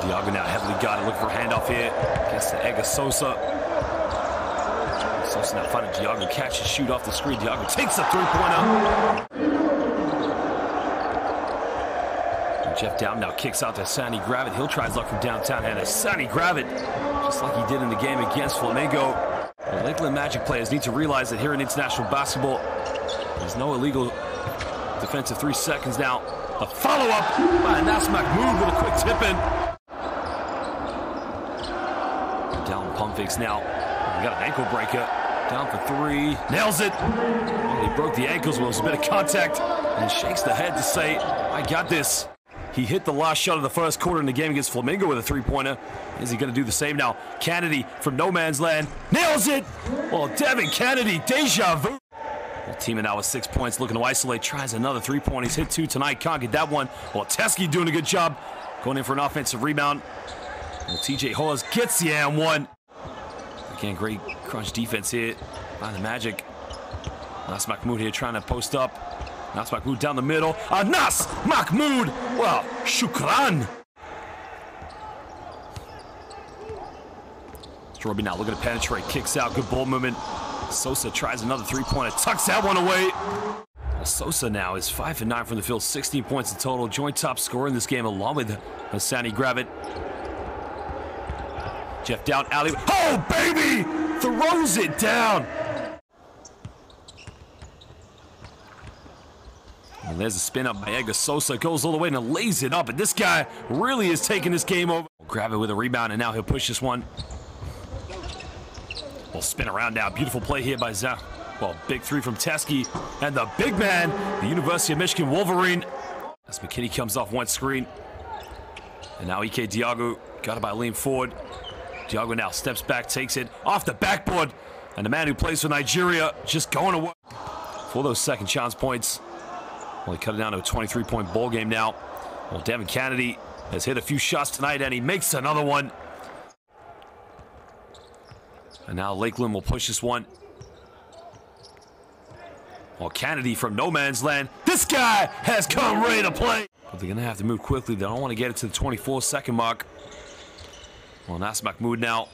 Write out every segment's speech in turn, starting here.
Diago now heavily guarded, looking for a handoff here. Gets to Edgar Sosa. Sosa now finding Diago, catch and shoot off the screen. Diago takes a three-pointer. Jeff Dowtin now kicks out to Sandy Gravett. He'll try his luck from downtown. And Sandy Gravett, just like he did in the game against Flamengo. The Lakeland Magic players need to realize that here in international basketball, there's no illegal defensive three seconds now. A follow-up by Anas Mahmoud with a quick tip-in. Dowtin pump fakes now. We got an ankle breaker. Dowtin for three. Nails it. He broke the ankles. Was a bit of contact. And shakes the head to say, I got this. He hit the last shot of the first quarter in the game against Flamengo with a three-pointer. Is he going to do the same now? Cannady from no man's land nails it. Well, Devin Cannady, deja vu. Teaming out with six points, looking to isolate, tries another three-point. He's hit two tonight, can't get that one. Well, Teske doing a good job, going in for an offensive rebound. Well, TJ Hollis gets the and one. Again, great crunch defense here by the Magic. Nas Mahmoud here trying to post up. Nas Mahmoud down the middle. Uh, Anas Mahmoud! Well, shukran! Strawberry now looking to penetrate, kicks out, good ball movement. Sosa tries another three-pointer, tucks that one away. Sosa now is 5 for 9 from the field, 16 points in total. Joint top scorer in this game along with Hassani Gravett. Jeff Dowtin, alley. Oh, baby! Throws it down. And there's a spin up by Edgar Sosa. Goes all the way and lays it up. And this guy really is taking this game over. Grab it with a rebound, and now he'll push this one. We'll spin around now. Beautiful play here by Zach. Well, big three from Teske. And the big man, the University of Michigan Wolverine. As McKinney comes off one screen. And now Ike Diago got it by lean forward. Diago now steps back, takes it off the backboard. And the man who plays for Nigeria just going away for those second chance points. Well, he cut it down to a 23-point ball game now. Well, Devin Cannady has hit a few shots tonight, and he makes another one. And now Lakeland will push this one. Well, Cannady from no man's land. This guy has come ready to play. But they're going to have to move quickly. They don't want to get it to the 24-second mark. Well, Nas Mahmoud now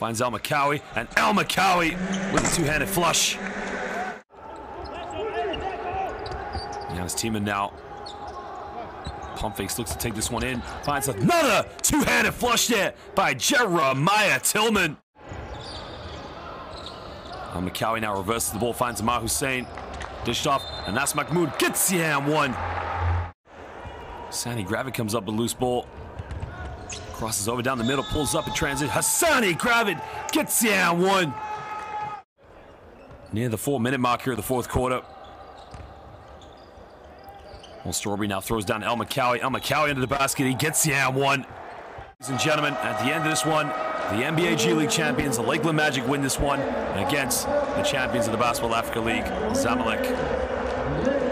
finds El Makawi, and El Makawi with a two-handed flush. His teaming now. Pump fakes looks to take this one in. Finds another two-handed flush there by Jeremiah Tilmon. El Makawi now reverses the ball, finds Amar Hussein. Dished off, and that's Mahmoud gets the and one. Sandy Gravett comes up with loose ball. Crosses over down the middle, pulls up in transit. Hassani Gravett gets and one. Near the four-minute mark here of the fourth quarter. Well, Strawberry now throws down El Makawi. El Makawi into the basket. He gets and one. Ladies and gentlemen, at the end of this one, the NBA G League champions, the Lakeland Magic, win this one against the champions of the Basketball Africa League, Zamalek.